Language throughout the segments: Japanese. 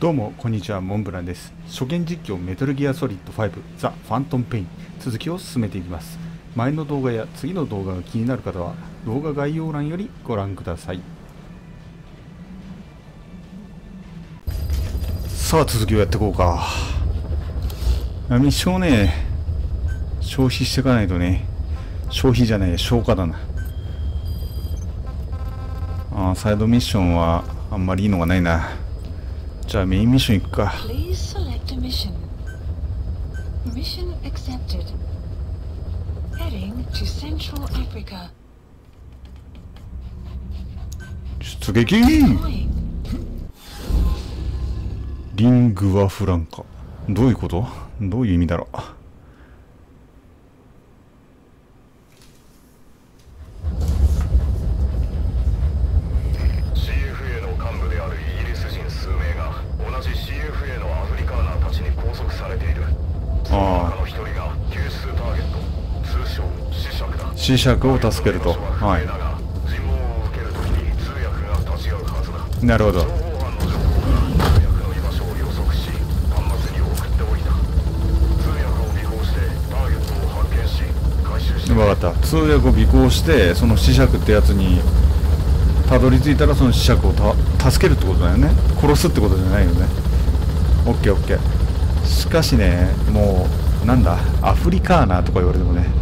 どうもこんにちは。モンブランです。初見実況メタルギアソリッド5ザ・ファントムペイン。続きを進めていきます。前の動画や次の動画が気になる方は動画概要欄よりご覧ください。さあ続きをやっていこうか。ミッションね消費していかないとね消費じゃない消化だな。あサイドミッションはあんまりいいのがないな。じゃあメインミッション行くか Please select a mission. Mission accepted. Heading to Central Africa. 出撃.リングワフランカどういうことどういう意味だろう CFA の幹部であるイギリス人数名が同じ CFA のアフリカーナーたちに拘束されているその中の一人が救出ターゲット通称死尺だ死尺を助けるとはいだが尋問を受けるときに通訳が立ち会うはずだなるほど情報班の情報が通訳の居場所を予測し端末に送っておいた通訳を尾行してターゲットを発見し回収して分かった。通訳を尾行してその死尺ってやつにたどり着いたらその死尺をた助けるってことだよね。殺すってことじゃないよね。オッケーオッケー。しかしねもうなんだアフリカーナーとか言われてもね。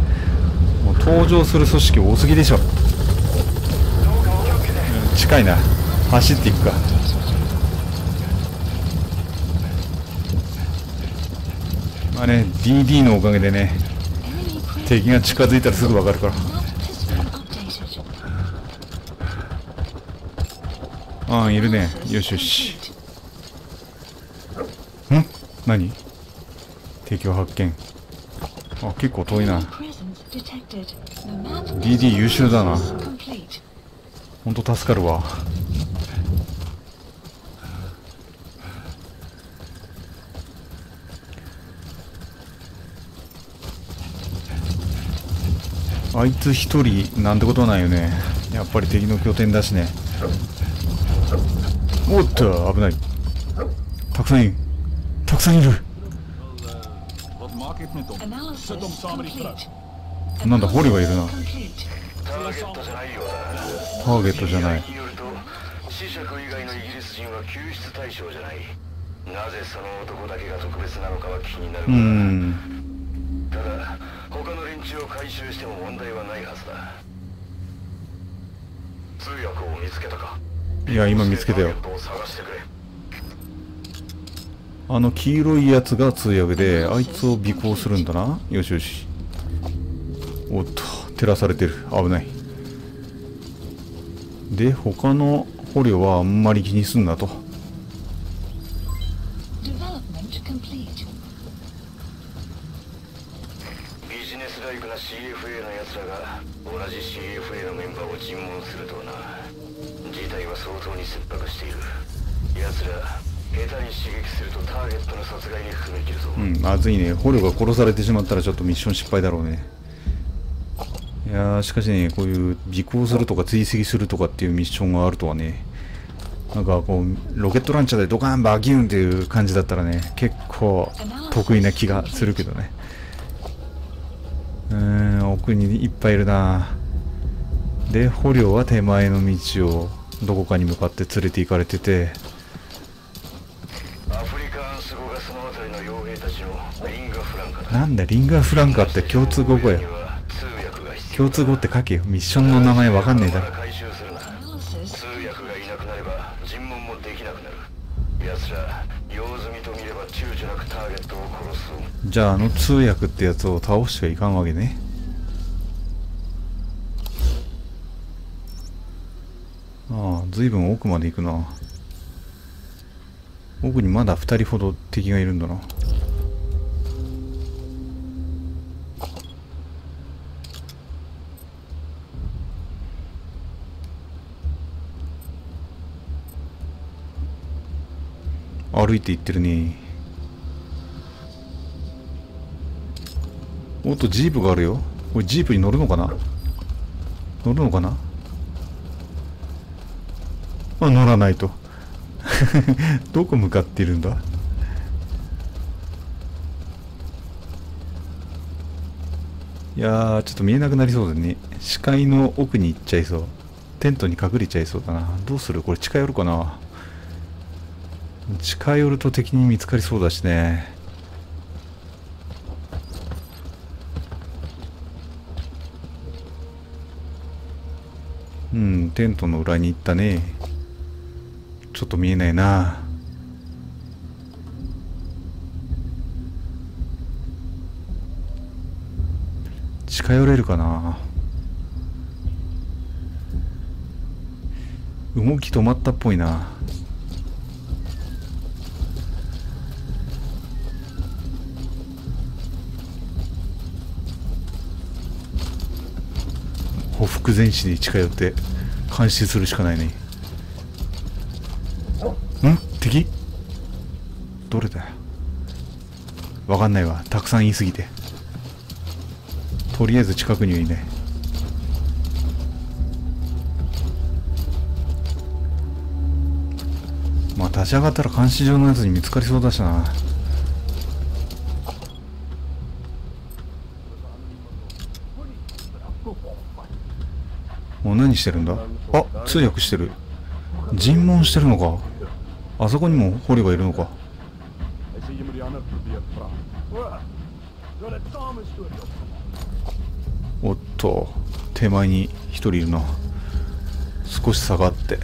登場する組織多すぎでしょ。うん近いな。走っていくか。まあね DD のおかげでね敵が近づいたらすぐ分かるから。ああいるね。よしよし。ん？何？敵を発見。あ結構遠いな。DD 優秀だな。んと助かるわ。あいつ一人なんてことはないよね。やっぱり敵の拠点だしね。おっと危ない。たくさんいる。たくさんいるなんだ捕虜がいるな。ターゲットじゃないよターゲットじゃない死者以外のイギリス人は救出対象じゃないなぜその男だけが特別なのかは気になるうんただ他の連中を回収しても問題はないはずだ通訳を見つけたかいや今見つけたよあの黄色いやつが通訳であいつを尾行するんだなよしよしおっと照らされてる。危ない。で他の捕虜はあんまり気にすんなと。Development complete. ビジネスライクな CFA の奴らが同じ CFA のメンバーを尋問するとはな。事態は相当に切迫している。奴ら下手に刺激するとターゲットの殺害に踏み切るぞ、うんまずいね。捕虜が殺されてしまったらちょっとミッション失敗だろうねいやーしかしねこういう尾行するとか追跡するとかっていうミッションがあるとはねなんかこうロケットランチャーでドカンバギューンっていう感じだったらね結構得意な気がするけどね。うーん奥にいっぱいいるな。で捕虜は手前の道をどこかに向かって連れて行かれてて。なんだリンガーフランカって共通語語や共通語って書けよ。ミッションの名前わかんねえだろ。回収するな Analysis 通訳がいなくなれば尋問もできなくなる。奴ら用済みと見れば躊躇なくターゲットを殺す。じゃああの通訳ってやつを倒してはいかんわけね。ああ随分奥まで行くな。奥にまだ2人ほど敵がいるんだな歩いて行ってるね。おっとジープがあるよ。これジープに乗るのかな？乗るのかな？あ乗らないと。どこ向かっているんだ？いやちょっと見えなくなりそうだね。視界の奥に行っちゃいそう。テントに隠れちゃいそうだな。どうする？これ近寄るかな？近寄ると敵に見つかりそうだしね。うんテントの裏に行ったね。ちょっと見えないな。近寄れるかな。動き止まったっぽいな。前進に近寄って監視するしかないね。ん？敵？どれだ？よわかんないわ。たくさん言いすぎて。とりあえず近くにはいない。まあ立ち上がったら監視場のやつに見つかりそうだしな。何してるんだ？あ通訳してる。尋問してるのか？あそこにも捕虜がいるのか？おっと手前に1人いるな。少し下がって。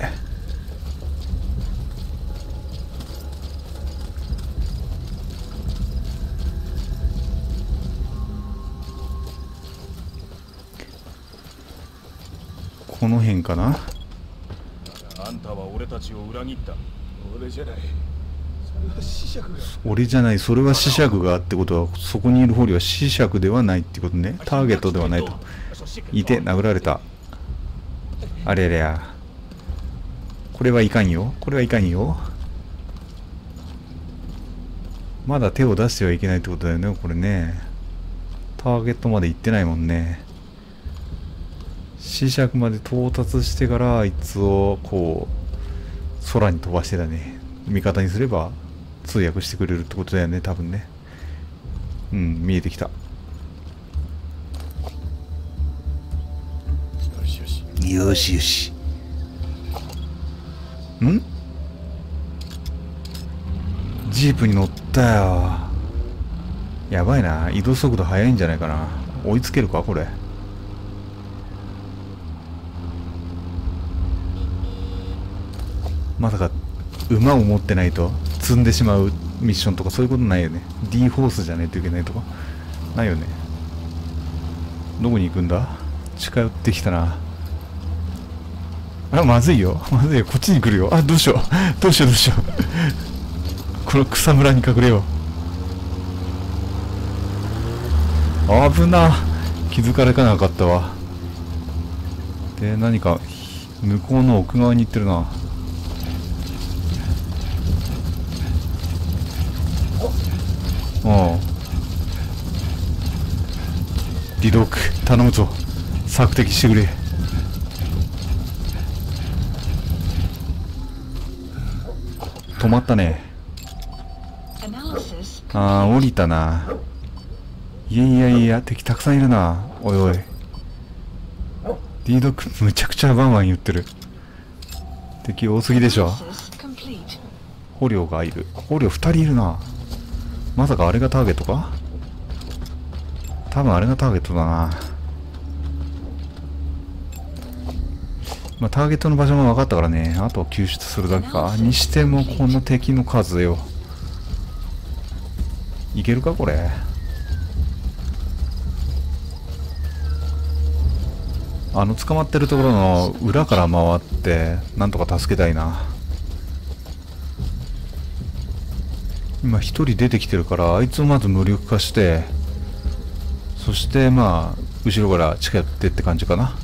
この辺かな？あんたは俺たちを裏切った。俺じゃない。それは死者が。俺じゃない。それは磁石がってことはそこにいる捕虜は磁石ではないってことね。ターゲットではないと。いて殴られた。あれあれや。これはいかんよ。これはいかんよ。まだ手を出してはいけないってことだよねこれね。ターゲットまで行ってないもんね磁石まで到達してからあいつをこう空に飛ばしてたね。味方にすれば通訳してくれるってことだよね多分ね。うん見えてきた。よしよし。よしよし。ん？ジープに乗ったよ。やばいな。移動速度速いんじゃないかな。追いつけるかこれまさか馬を持ってないと積んでしまうミッションとかそういうことないよね。D ホースじゃないといけないとか。ないよね。どこに行くんだ？近寄ってきたな。あまずいよ。まずいよ。こっちに来るよ。あどうしよう。どうしようどうしよう。この草むらに隠れよう。危な。気づかれかなかったわ。で何か向こうの奥側に行ってるなおうリドーク頼むぞ。索敵してくれ。止まったね。あー降りたな。いやいやいや敵たくさんいるな。おいおい。リードクむちゃくちゃバンバン言ってる。敵多すぎでしょ.捕虜がいる。捕虜2人いるな。まさかあれがターゲットか？多分あれがターゲットだな。まあターゲットの場所も分かったからね。あとは救出するだけか。にしてもこの敵の数よ。いけるかこれ？あの捕まってるところの裏から回ってなんとか助けたいな。今一人出てきてるからあいつをまず無力化してそしてまあ後ろから近寄ってって感じかな。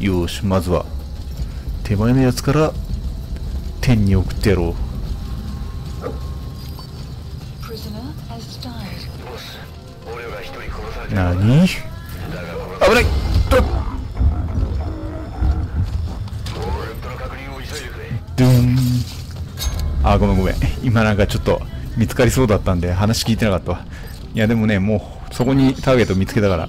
よーしまずは手前のやつから天に送ってやろう。何？危ない！ドゥーン。あごめんごめん。今なんかちょっと見つかりそうだったんで話聞いてなかったわ。いやでもねもうそこにターゲット見つけたから。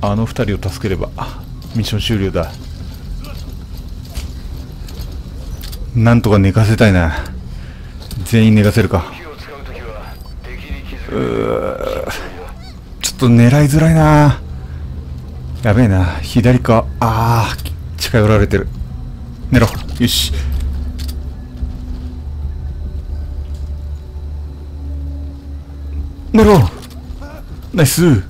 あの二人を助ければミッション終了だ。なんとか寝かせたいな。全員寝かせるか。うときは敵に気づくちょっと狙いづらいな。やべえな。左か。あー近寄られてる。寝ろ。よし。寝ろナイス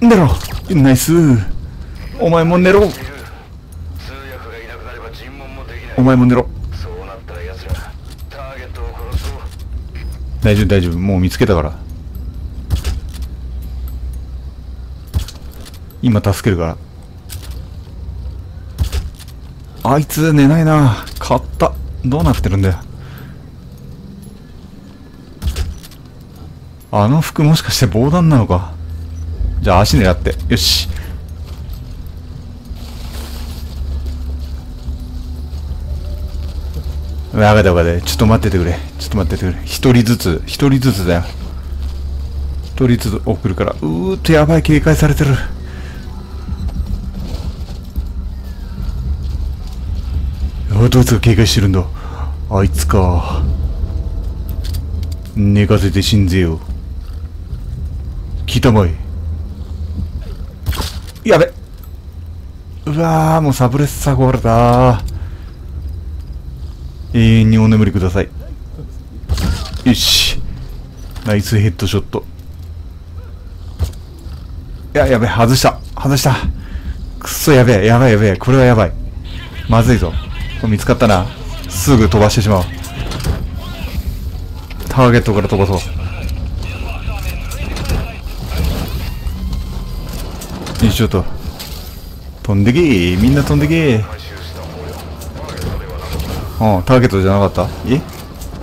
寝ろナイスお前も寝ろお前も寝ろ大丈夫大丈夫もう見つけたから。今助けるから。あいつ寝ないな。買った。どうなってるんだよ。あの服もしかして防弾なのか。じゃあ足狙って。よし。分かった分かったちょっと待っててくれ。ちょっと待っててくれ。一人ずつ。一人ずつだよ。一人ずつ送るから。うーっとやばい警戒されてる。どいつが警戒してるんだ。あいつか。寝かせて死んぜよ。聞いたまいやべ。うわーもうサブレッサー壊れた。永遠にお眠りください。よし。ナイスヘッドショット。いややべ外した。外した。くっそやべえやばいやべえ。これはやばい。まずいぞ。これ見つかったな。すぐ飛ばしてしまう。ターゲットから飛ばそう。よいしょと飛んでけ。ーみんな飛んでけ。ーターゲットではなかったうん、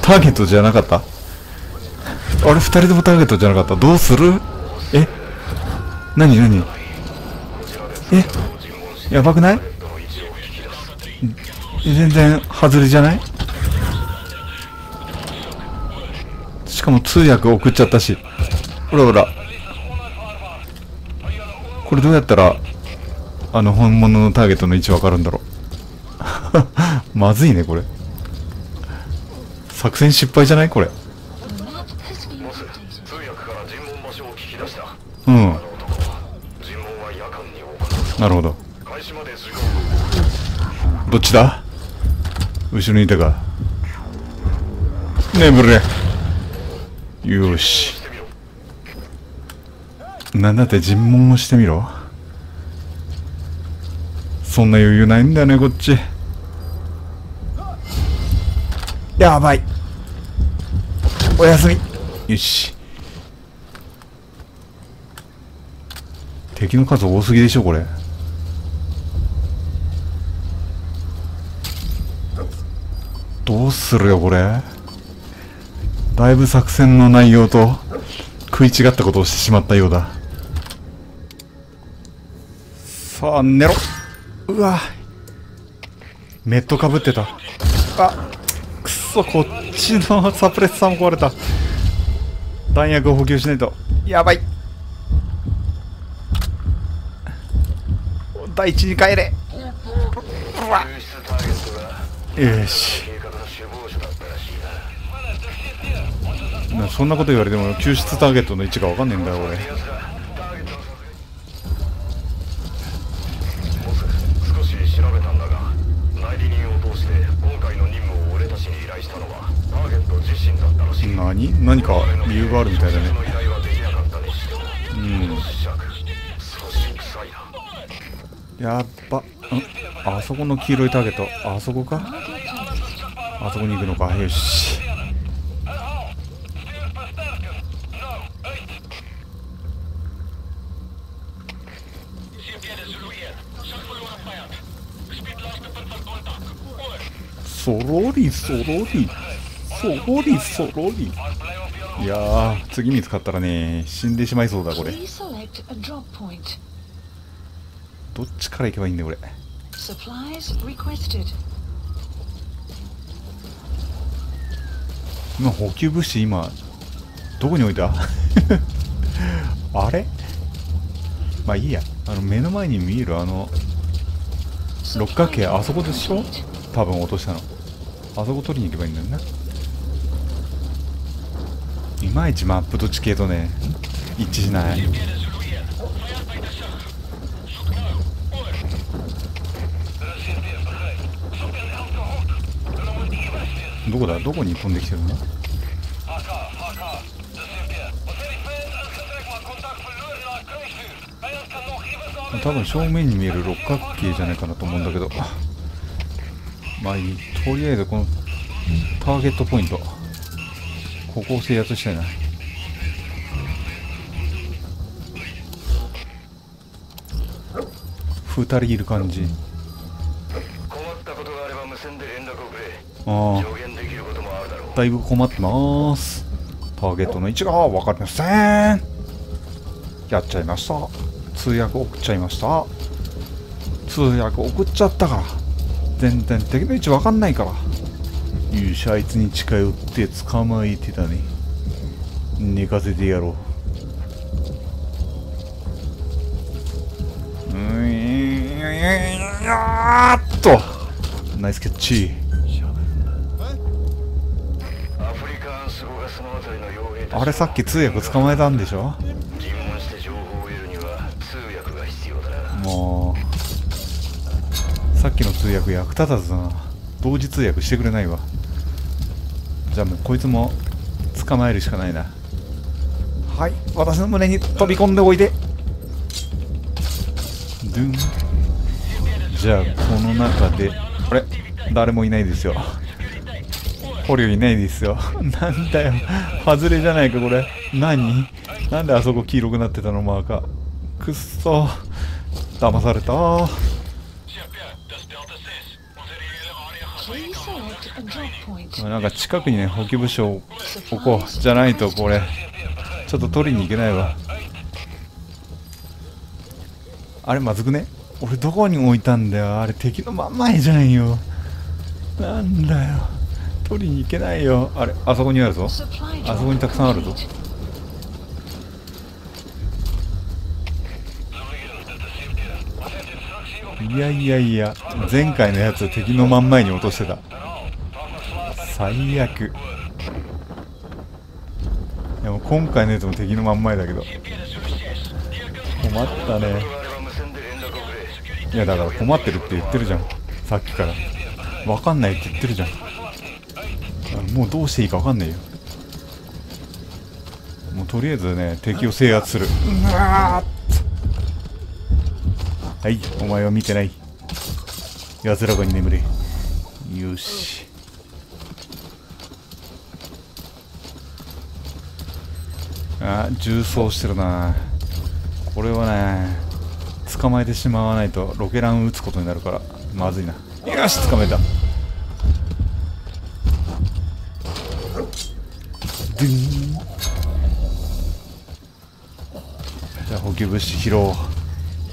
ターゲットじゃなかった？え？ターゲットじゃなかった？あれ、二人ともターゲットじゃなかった？どうする？え？何？何？え？やばくない？全然外れじゃない？しかも通訳送っちゃったし。ほらほら。これどうやったらあの本物のターゲットの位置わかるんだろう。まずいねこれ。作戦失敗じゃない？これ。うん。なるほど。どっちだ？後ろにいたか。眠れよしなんだって尋問をしてみろ。そんな余裕ないんだよねこっち。やばい。おやすみ。よし。敵の数多すぎでしょこれ。どうするよこれ。だいぶ作戦の内容と食い違ったことをしてしまったようださあ寝ろ。うわ。メットかぶってた。あくそこっちのサプレッサーも壊れた。弾薬を補給しないと。やばい。第一に帰れ。よし。そんなこと言われても救出ターゲットの位置が分かんねえんだよ俺奴らターゲットのボス少し調べたんだが代理人を通して今回の任務を俺たちに依頼したのはターゲット自身だったらしい何何があるみたいだね。うん。やっばん。あそこの黄色いターゲット。あそこか？あそこに行くのか。よし。そろりそろり。そろりそろり。いやー次見つかったらね死んでしまいそうだこれ.どっちから行けばいいんだよこれ？今補給物資今どこに置いた？あれ？まあいいや。あの目の前に見えるあの六角形あそこでしょ？多分落としたの。あそこ取りに行けばいいんだよないまいちマップと地形とね一致しない。どこだ？どこに飛んできてるの？多分正面に見える六角形じゃないかなと思うんだけど。まあいい。とりあえずこのターゲットポイント。ここを制圧したいな。二人いる感じ。困ったことがあれば無線で連絡をくれ。ああ。助言できることもあるだろう。だいぶ困ってます。ターゲットの位置が分かりません。やっちゃいました。通訳送っちゃいました。通訳送っちゃったから。全然敵の位置分かんないからよしあいつに近寄って捕まえてたね。寝かせてやろう。うんやーっと。ナイスキャッチ。あれさっき通訳捕まえたんでしょ？もうさっきの通訳役立たずだな。同時通訳してくれないわ。じゃあもうこいつも捕まえるしかないな。はい私の胸に飛び込んでおいで。ドゥン。じゃあこの中であれ誰もいないですよ。捕虜いないですよ。なんだよ。外れじゃないかこれ。何？なんであそこ黄色くなってたの？マーカー。くっそ。騙されたなんか近くにね補給物資を置こう。じゃないとこれちょっと取りに行けないわ。あれまずくね？俺どこに置いたんだよ？あれ敵の真ん前じゃんよ。なんだよ。取りに行けないよ。あれあそこにあるぞ。あそこにたくさんあるぞ。いやいやいや前回のやつ敵の真ん前に落としてた。最悪。でも今回のやつも敵の真ん前だけど。困ったね。いやだから困ってるって言ってるじゃん。さっきから。分かんないって言ってるじゃん。もうどうしていいか分かんないよ。もうとりあえずね敵を制圧する。はいお前は見てない。安らかに眠れ。よし。あ重装してるな。これはね捕まえてしまわないとロケラン撃つことになるからまずいな。よし捕まえた。ドゥン。じゃあ補給物資拾おう。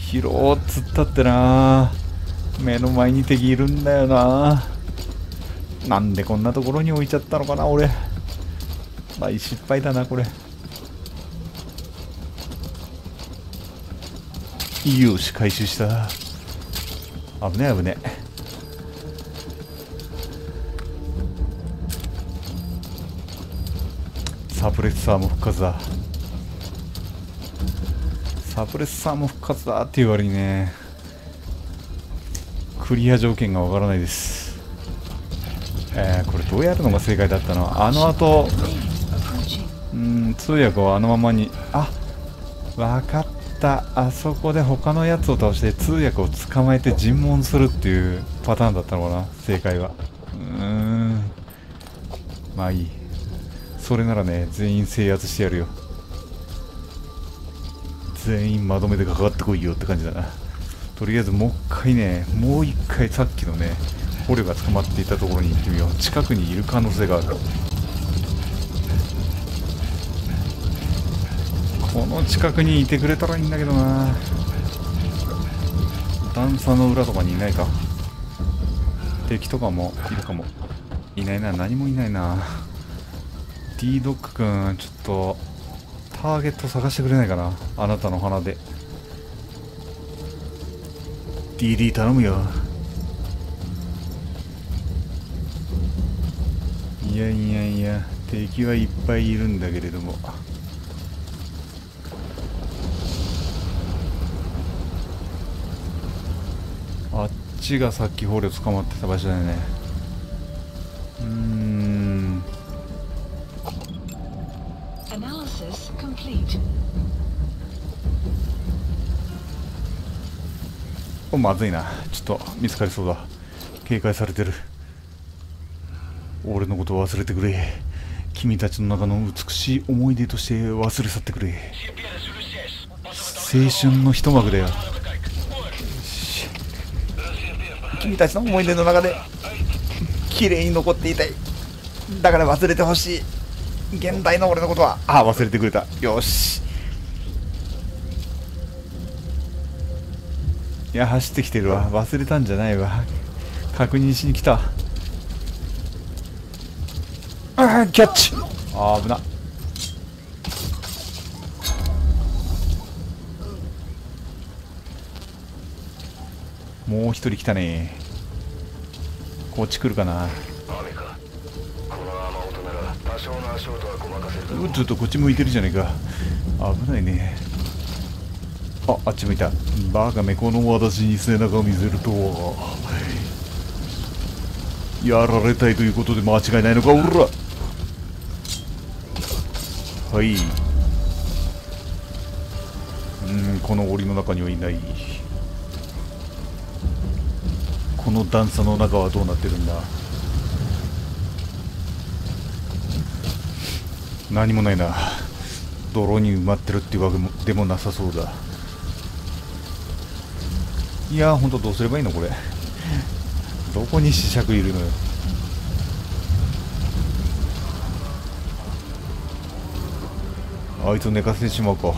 拾おうっつったってな。目の前に敵いるんだよな。なんでこんなところに置いちゃったのかな俺。まあ失敗だなこれ。よし回収した。危ねえ危ねえ。サプレッサーも復活だ。サプレッサーも復活だっていう割にねクリア条件がわからないです。えー、これどうやるのが正解だったの？あの後うん通訳をあのままにあわかった。たあそこで他のやつを倒して通訳を捕まえて尋問するっていうパターンだったのかな正解は。うーん。まあいい。それならね全員制圧してやるよ。全員まとめてかかってこいよって感じだな。とりあえずもう一回ねもう一回さっきのね捕虜が捕まっていたところに行ってみよう。近くにいる可能性がある。この近くにいてくれたらいいんだけどな。段差の裏とかにいないか。敵とかもいるかも。いないな。何もいないな。D ドッグくんちょっとターゲット探してくれないかな。あなたの鼻で。DD 頼むよ。いやいやいや敵はいっぱいいるんだけれどもあっちがさっき捕虜捕まってた場所だよね。うーん.おまずいな。ちょっと見つかりそうだ。警戒されてる。俺のことを忘れてくれ。君たちの中の美しい思い出として忘れ去ってくれ。青春の一幕だよし君たちの思い出の中で綺麗に残っていたい。だから忘れてほしい。現代の俺のことは。ああ忘れてくれた。よし。いや走ってきてるわ。忘れたんじゃないわ。確認しに来た。あーキャッチ。あー危な。っもう一人来たね。こっち来るかな。雨かこの雨音なら多少の足音はごまかせるだろう。っとこっち向いてるじゃねえか。危ないね。ああっち向いた。バカめこの私に背中を見せるとは。やられたいということで間違いないのかおら。はい。うんこの檻の中にはいないこの段差の中はどうなってるんだ？何もないな。泥に埋まってるっていうわけでもなさそうだ。いやーほんとどうすればいいのこれ。どこに試着いるのよ。あいつを寝かせてしまうか。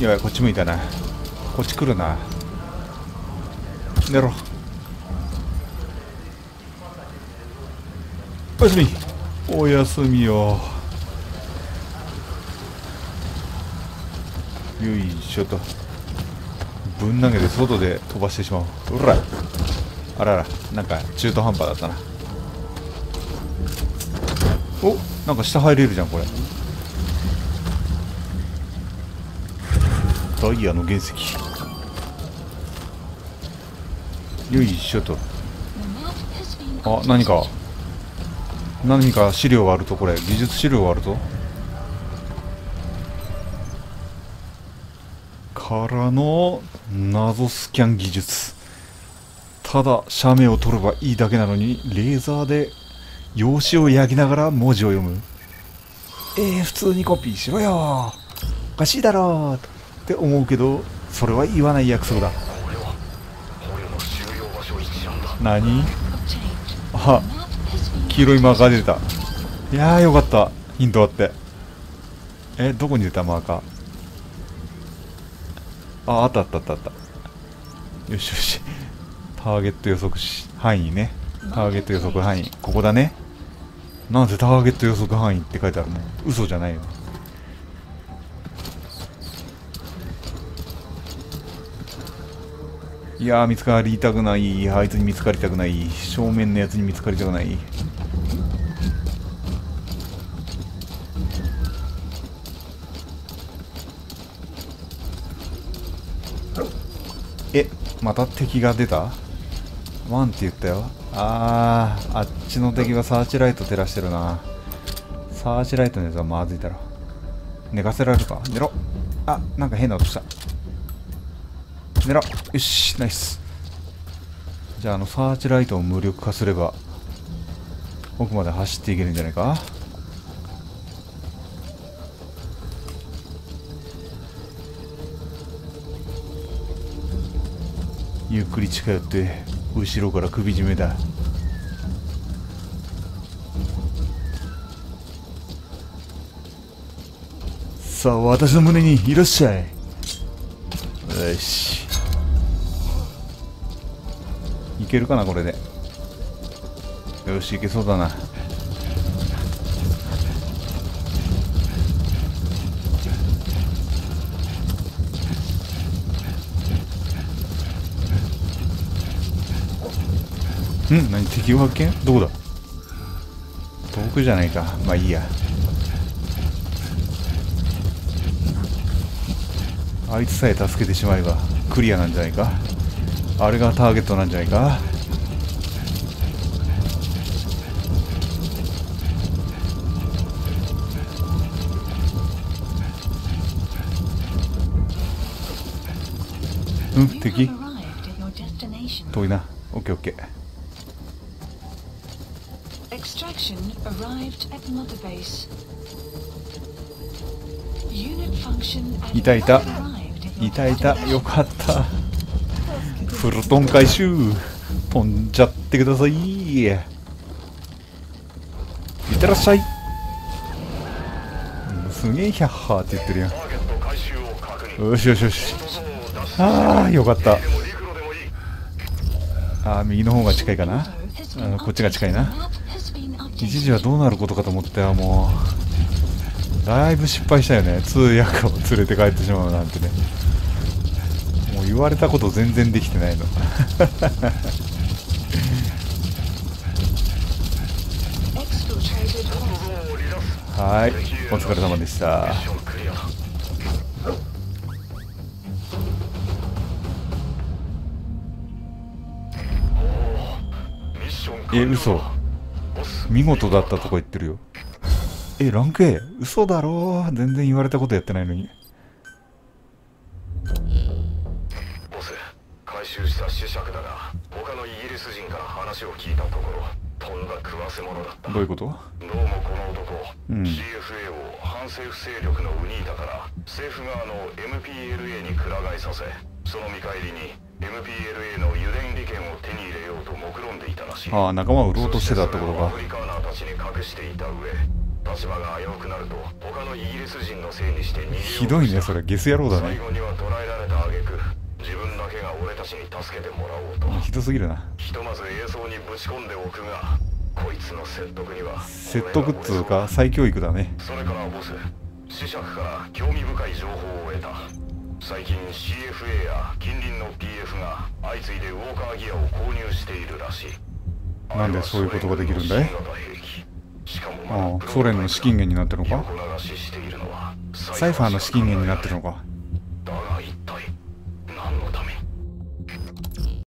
やばいこっち向いたな。こっち来るな。寝ろおやすみおやすみよよいしょとぶん投げて外で飛ばしてしまううらあららなんか中途半端だったなおなんか下入れるじゃんこれダイヤの原石よいしょと。あ何か。何か資料があるとこれ。技術資料があると。からの謎スキャン技術。ただ写メを撮ればいいだけなのにレーザーで用紙を焼きながら文字を読む。えー、普通にコピーしろよ。おかしいだろうって思うけどそれは言わない約束だ。何？あ黄色いマーカー出てた。いやーよかった。ヒントあって。えどこに出たマーカー？ああったあったあったあった。よしよし。ターゲット予測し範囲ね。ターゲット予測範囲。ここだね。なんでターゲット予測範囲って書いてあるの嘘じゃないよ。いやー見つかりたくないあいつに見つかりたくない正面のやつに見つかりたくない。えまた敵が出た？ワンって言ったよ。あーあっちの敵はサーチライト照らしてるな。サーチライトのやつはまずいだろ。寝かせられるか？寝ろ。あなんか変な音した。寝ろよしナイス。じゃああのサーチライトを無力化すれば奥まで走っていけるんじゃないか？ゆっくり近寄って後ろから首絞めださあ私の胸にいらっしゃい。よし。けるかなこれで。よしいけそうだな。ん何敵を発見？どこだ？遠くじゃないか。まあいいや。あいつさえ助けてしまえばクリアなんじゃないか？あれがターゲットなんじゃないかうん敵.遠いなオッケーオッケー Extraction arrived at Mother Base. Unit function いたいたいたいた.よかったプルトン回収。飛んじゃってください。いってらっしゃい。すげえヒャッハーって言ってるやん。よしよしよし。ああよかった。でも陸路でもいいあ右の方が近いかな。あこっちが近いな。一時はどうなることかと思ったよもう。だいぶ失敗したよね。通訳を連れて帰ってしまうなんてね。言われたこと全然できてないの。はいお疲れ様でした。え嘘。見事だったとか言ってるよ。えランク A 嘘だろ全然言われたことやってないのにせ者だった。どういうこと？どうもこの男、うん。CFA を反政府勢力のウニータから政府側の MPLA にくら替えさせその見返りに MPLA の油田利権を手に入れようと目論んでいたらしい。ああ仲間を売ろうとしてたってことか。アフリカーナーたちに隠していた上立場が危うくなると他のイギリス人のせいにして逃げようひどいねそれゲス野郎だね。最後には捕らえられた挙句自分だけが俺たちに助けてもらおうと。ひどすぎるな。ひとまず映像にぶち込んでおくが説得には説得っつうか再教育だね。それからボス子爵から興味深い情報を得た。最近 CFA や近隣の PF が相次いでウォーカーギアを購入しているらしい。なんでそういうことができるんだい？あああソ連の資金源になってるのか？サイファーの資金源になってるのか？